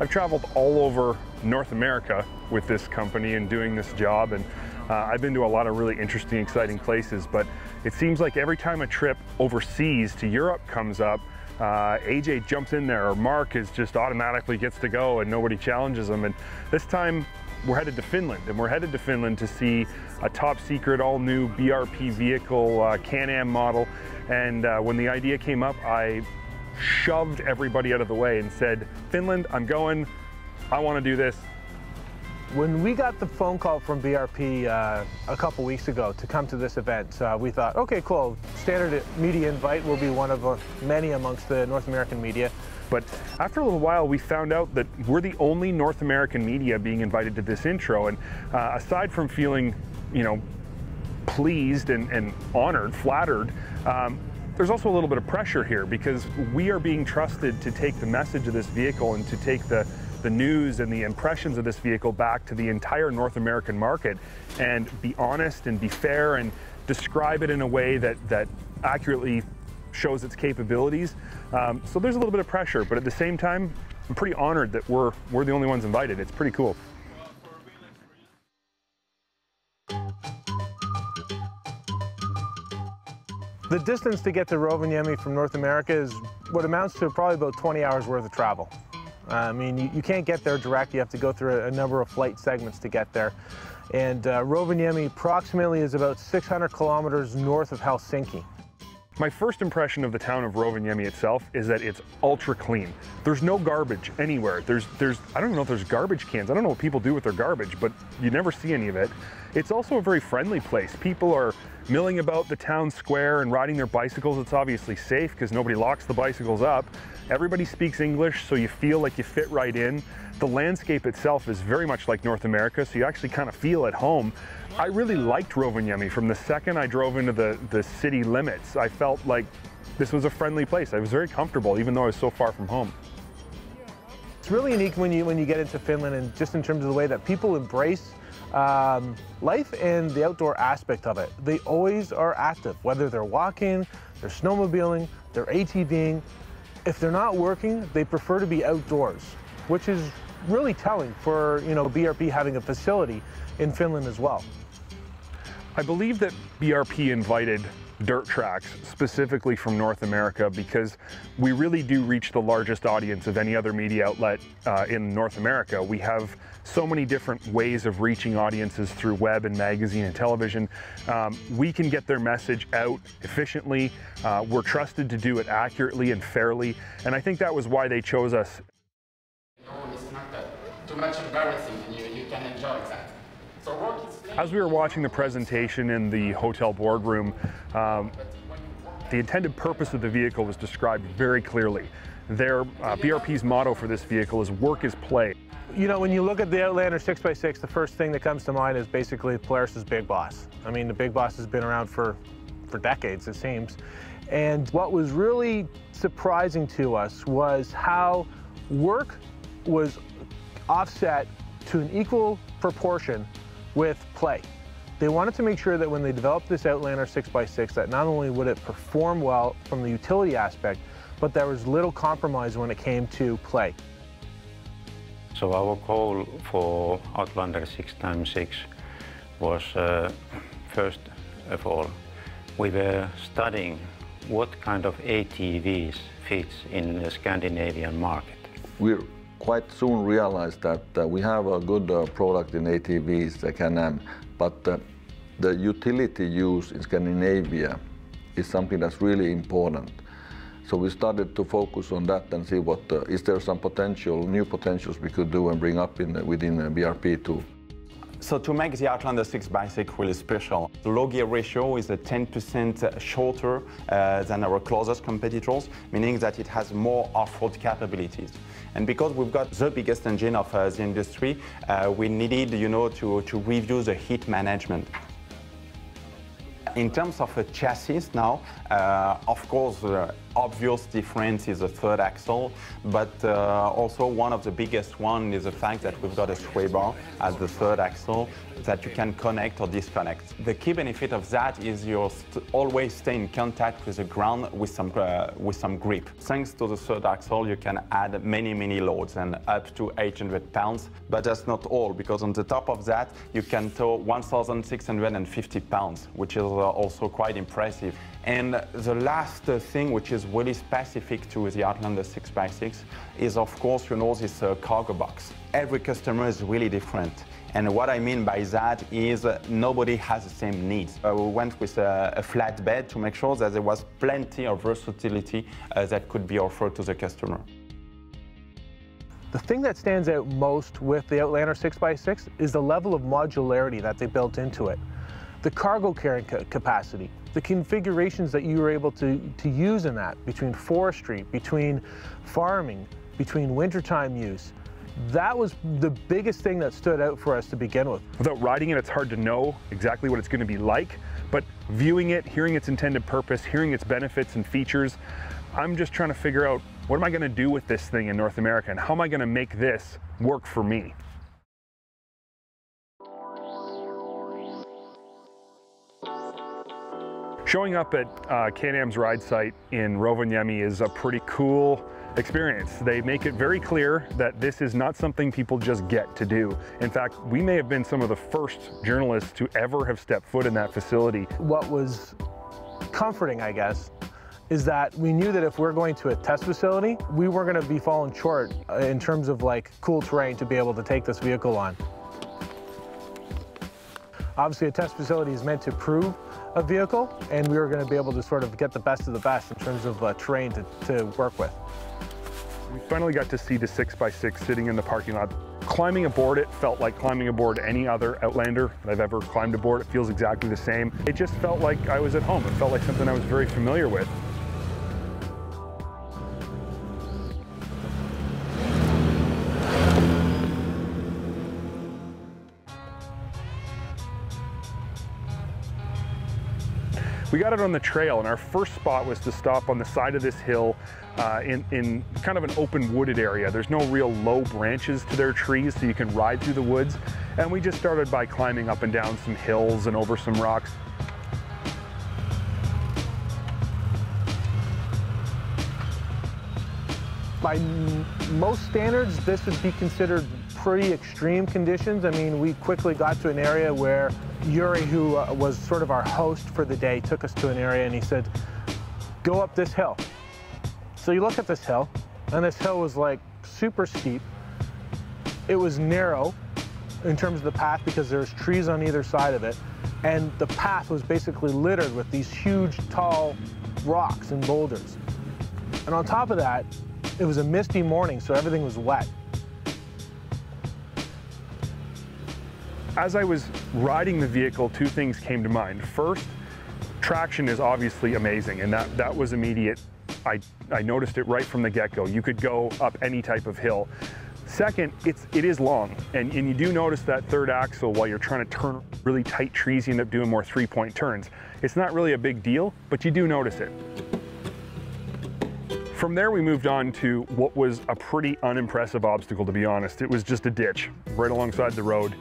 I've traveled all over North America with this company and doing this job and uh, I've been to a lot of really interesting, exciting places, but it seems like every time a trip overseas to Europe comes up, uh, AJ jumps in there or Mark is just automatically gets to go and nobody challenges him. And this time we're headed to Finland and we're headed to Finland to see a top secret all new BRP vehicle uh, Can-Am model. And uh, when the idea came up, I shoved everybody out of the way and said, Finland, I'm going, I want to do this, when we got the phone call from BRP uh, a couple weeks ago to come to this event, uh, we thought, okay, cool, standard media invite will be one of uh, many amongst the North American media. But after a little while, we found out that we're the only North American media being invited to this intro. And uh, aside from feeling, you know, pleased and, and honored, flattered, um, there's also a little bit of pressure here because we are being trusted to take the message of this vehicle and to take the the news and the impressions of this vehicle back to the entire North American market and be honest and be fair and describe it in a way that, that accurately shows its capabilities. Um, so there's a little bit of pressure, but at the same time, I'm pretty honored that we're, we're the only ones invited. It's pretty cool. The distance to get to Rovaniemi from North America is what amounts to probably about 20 hours worth of travel. I mean, you, you, can't get there direct. You have to go through a, a number of flight segments to get there. And uh, Rovaniemi approximately is about 600 kilometers north of Helsinki. My first impression of the town of Rovaniemi itself is that it's ultra clean. There's no garbage anywhere. There's, there's, I don't even know if there's garbage cans. I don't know what people do with their garbage, but you never see any of it. It's also a very friendly place. People are milling about the town square and riding their bicycles. It's obviously safe because nobody locks the bicycles up. Everybody speaks English, so you feel like you fit right in. The landscape itself is very much like North America, so you actually kind of feel at home. I really liked Rovaniemi from the second I drove into the, the city limits. I felt like this was a friendly place. I was very comfortable, even though I was so far from home. It's really unique when you when you get into Finland, and just in terms of the way that people embrace um, life and the outdoor aspect of it. They always are active, whether they're walking, they're snowmobiling, they're ATVing. If they're not working, they prefer to be outdoors, which is really telling for you know BRP having a facility in Finland as well. I believe that BRP invited Dirt Trax specifically from North America because we really do reach the largest audience of any other media outlet uh, in North America. We have so many different ways of reaching audiences through web and magazine and television. Um, we can get their message out efficiently. Uh, we're trusted to do it accurately and fairly, and I think that was why they chose us. No, it's not too much embarrassing, you, you can enjoy that. As we were watching the presentation in the hotel boardroom, um, the intended purpose of the vehicle was described very clearly. Their uh, BRP's motto for this vehicle is work is play. You know, when you look at the Outlander 6x6, the first thing that comes to mind is basically Polaris's Big Boss. I mean, the Big Boss has been around for, for decades, it seems. And what was really surprising to us was how work was offset to an equal proportion with play. They wanted to make sure that when they developed this Outlander 6x6 that not only would it perform well from the utility aspect, but there was little compromise when it came to play. So our goal for Outlander 6x6 was uh, first of all, we were studying what kind of ATVs fits in the Scandinavian market. We're quite soon realized that uh, we have a good uh, product in ATVs, the Can-Am, but uh, the utility use in Scandinavia is something that's really important. So we started to focus on that and see what uh, is there some potential, new potentials we could do and bring up in, within uh, BRP too. So to make the Outlander 6x6 really special, the low gear ratio is 10% shorter uh, than our closest competitors, meaning that it has more off-road capabilities. And because we've got the biggest engine of uh, the industry, uh, we needed, you know, to, to review the heat management. In terms of a chassis now, uh, of course, uh, obvious difference is the third axle, but uh, also one of the biggest one is the fact that we've got a sway bar as the third axle that you can connect or disconnect. The key benefit of that is you st always stay in contact with the ground with some, uh, with some grip. Thanks to the third axle, you can add many, many loads and up to 800 pounds, but that's not all because on the top of that, you can tow 1,650 pounds, which is uh, also quite impressive. And the last thing, which is really specific to the Outlander 6x6, is of course, you know, this uh, cargo box. Every customer is really different. And what I mean by that is uh, nobody has the same needs. Uh, we went with a, a, flat bed to make sure that there was plenty of versatility uh, that could be offered to the customer. The thing that stands out most with the Outlander 6x6 is the level of modularity that they built into it. The cargo carrying ca capacity, the configurations that you were able to, to use in that between forestry, between farming, between wintertime use, that was the biggest thing that stood out for us to begin with. Without riding it, it's hard to know exactly what it's going to be like, but viewing it, hearing its intended purpose, hearing its benefits and features, I'm just trying to figure out what am I going to do with this thing in North America and how am I going to make this work for me? Showing up at uh, Can-Am's ride site in Rovaniemi is a pretty cool experience. They make it very clear that this is not something people just get to do. In fact, we may have been some of the first journalists to ever have stepped foot in that facility. What was comforting, I guess, is that we knew that if we're going to a test facility, we weren't going to be falling short uh, in terms of like cool terrain to be able to take this vehicle on. Obviously, a test facility is meant to prove a vehicle, and we were going to be able to sort of get the best of the best in terms of uh, terrain to, to work with. We finally got to see the 6x6 sitting in the parking lot. Climbing aboard it felt like climbing aboard any other Outlander that I've ever climbed aboard. It feels exactly the same. It just felt like I was at home. It felt like something I was very familiar with. We got it on the trail and our first spot was to stop on the side of this hill uh, in, in kind of an open wooded area. There's no real low branches to their trees so you can ride through the woods. And we just started by climbing up and down some hills and over some rocks. By most standards, this would be considered pretty extreme conditions. I mean, we quickly got to an area where Yuri, who uh, was sort of our host for the day, took us to an area and he said, go up this hill. So you look at this hill, and this hill was like super steep. It was narrow in terms of the path because there's trees on either side of it. And the path was basically littered with these huge, tall rocks and boulders. And on top of that, it was a misty morning, so everything was wet. As I was riding the vehicle, two things came to mind. First, traction is obviously amazing, and that, that was immediate. I, I noticed it right from the get-go. You could go up any type of hill. Second, it's, it is long, and, and you do notice that third axle while you're trying to turn really tight trees, you end up doing more three-point turns. It's not really a big deal, but you do notice it. From there, we moved on to what was a pretty unimpressive obstacle, to be honest. It was just a ditch right alongside the road.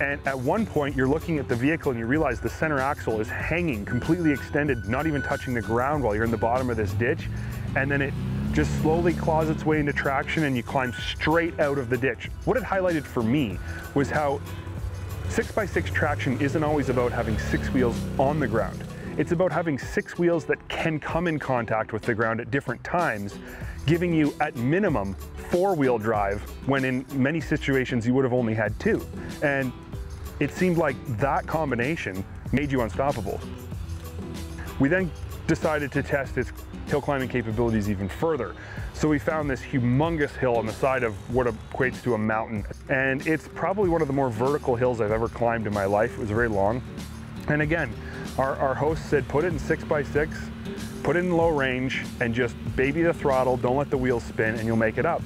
And at one point, you're looking at the vehicle and you realize the center axle is hanging, completely extended, not even touching the ground while you're in the bottom of this ditch. And then it just slowly claws its way into traction and you climb straight out of the ditch. What it highlighted for me was how 6x6 traction isn't always about having six wheels on the ground. It's about having six wheels that can come in contact with the ground at different times, giving you at minimum four-wheel drive when in many situations you would have only had two. And it seemed like that combination made you unstoppable. We then decided to test its hill climbing capabilities even further. So we found this humongous hill on the side of what equates to a mountain. And it's probably one of the more vertical hills I've ever climbed in my life. It was very long. And again, our, our host said, put it in six by six, put it in low range, and just baby the throttle, don't let the wheels spin, and you'll make it up.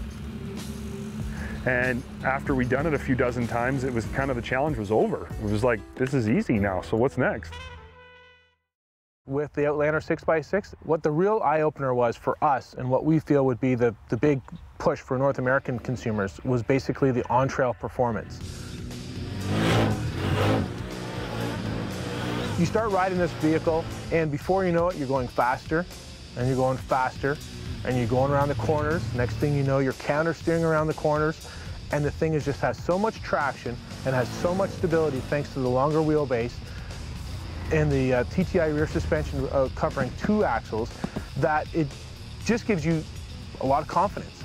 And after we'd done it a few dozen times, it was kind of the challenge was over. It was like, this is easy now, so what's next? with the Outlander 6x6, what the real eye-opener was for us and what we feel would be the, the big push for North American consumers was basically the on-trail performance. You start riding this vehicle and before you know it, you're going faster and you're going faster and you're going around the corners. Next thing you know, you're counter steering around the corners and the thing is just has so much traction and has so much stability thanks to the longer wheelbase and the uh, TTI rear suspension uh, covering two axles that it just gives you a lot of confidence.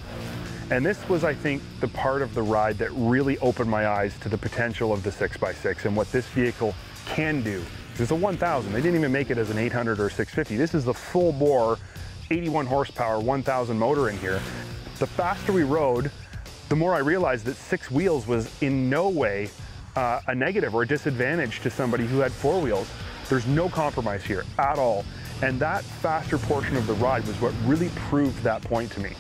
And this was, I think, the part of the ride that really opened my eyes to the potential of the 6x6 and what this vehicle can do. It's a 1000. They didn't even make it as an 800 or 650. This is the full bore 81 horsepower 1000 motor in here. The faster we rode, the more I realized that six wheels was in no way uh, a negative or a disadvantage to somebody who had four wheels. There's no compromise here at all. And that faster portion of the ride was what really proved that point to me.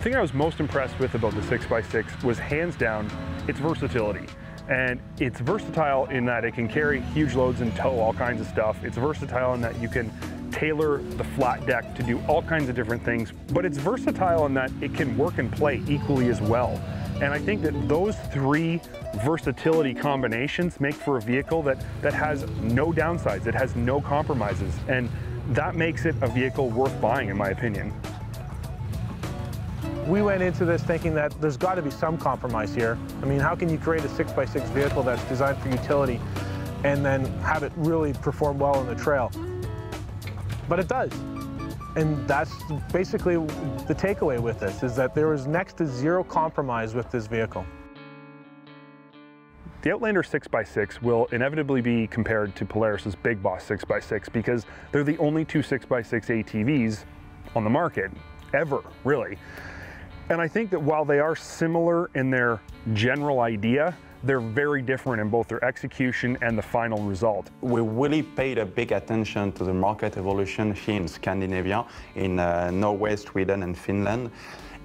The thing I was most impressed with about the 6x6 was hands down its versatility. And it's versatile in that it can carry huge loads and tow all kinds of stuff. It's versatile in that you can tailor the flat deck to do all kinds of different things, but it's versatile in that it can work and play equally as well. And I think that those three versatility combinations make for a vehicle that, that has no downsides, it has no compromises. And that makes it a vehicle worth buying, in my opinion. We went into this thinking that there's got to be some compromise here. I mean, how can you create a 6x6 vehicle that's designed for utility and then have it really perform well on the trail? But it does. And that's basically the takeaway with this, is that there is next to zero compromise with this vehicle. The Outlander 6x6 will inevitably be compared to Polaris's Big Boss 6x6 because they're the only two 6x6 ATVs on the market, ever, really. And I think that while they are similar in their general idea, they're very different in both their execution and the final result. We really paid a big attention to the market evolution here in Scandinavia, in uh, Norway, Sweden and Finland.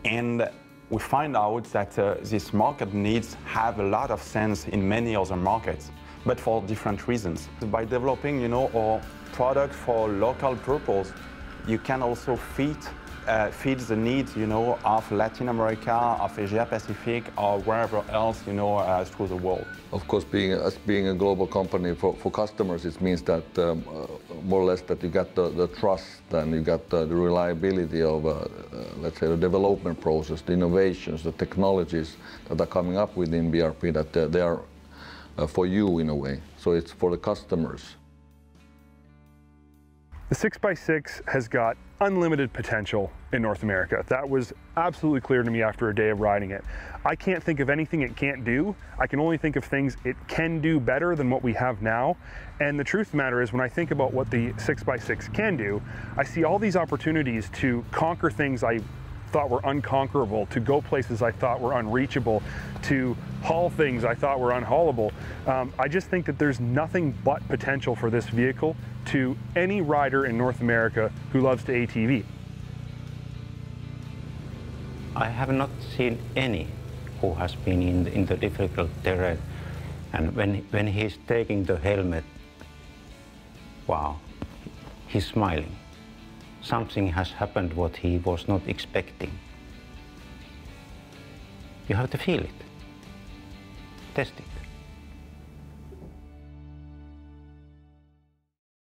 And we find out that uh, these market needs have a lot of sense in many other markets, but for different reasons. By developing, you know, our product for local purpose, you can also fit uh, feeds the needs, you know, of Latin America, of Asia Pacific, or wherever else, you know, uh, through the world. Of course, being as being a global company for, for customers, it means that um, uh, more or less that you get the, the trust and you get the, the reliability of, uh, uh, let's say, the development process, the innovations, the technologies that are coming up within BRP, that they are uh, for you in a way. So it's for the customers. The 6x6 has got unlimited potential in North America. That was absolutely clear to me after a day of riding it. I can't think of anything it can't do. I can only think of things it can do better than what we have now. And the truth of the matter is when I think about what the 6x6 can do, I see all these opportunities to conquer things I thought were unconquerable, to go places I thought were unreachable, to haul things I thought were unhaulable. Um, I just think that there's nothing but potential for this vehicle to any rider in North America who loves to ATV. I have not seen any who has been in the, in the difficult terrain. And when, when he's taking the helmet, wow, he's smiling. Something has happened what he was not expecting. You have to feel it. Test it.